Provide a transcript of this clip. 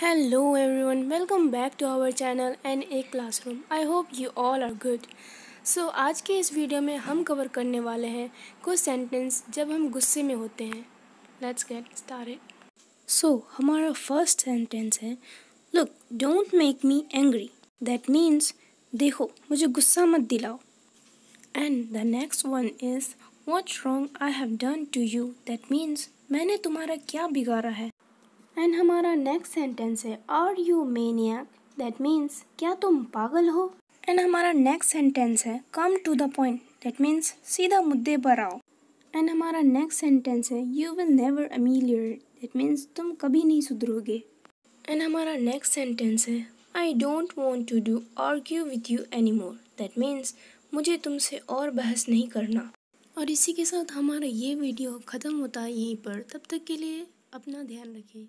Hello everyone, welcome back to our channel and a classroom. I hope you all are good. सो आज के इस video में हम cover करने वाले हैं कुछ सेंटेंस जब हम गुस्से में होते हैं। लेट्स गेट स्टार्टेड सो हमारा फ़र्स्ट सेंटेंस है look don't make me angry that means देखो मुझे गुस्सा मत दिलाओ. And the next one is what wrong I have done to you that means मैंने तुम्हारा क्या बिगाड़ा है? एंड हमारा नेक्स्ट सेंटेंस है are you maniac that means क्या तुम पागल हो? एंड हमारा नेक्स्ट सेंटेंस है come to the point that means सीधा मुद्दे पर आओ। एंड हमारा नेक्स्ट सेंटेंस है you will never ameliorate that means तुम कभी नहीं सुधरोगे। एंड हमारा नेक्स्ट सेंटेंस है I don't want to do argue with you any more that means मुझे तुमसे और बहस नहीं करना। और इसी के साथ हमारा ये वीडियो ख़त्म होता है यहीं पर। तब तक के लिए अपना ध्यान रखिए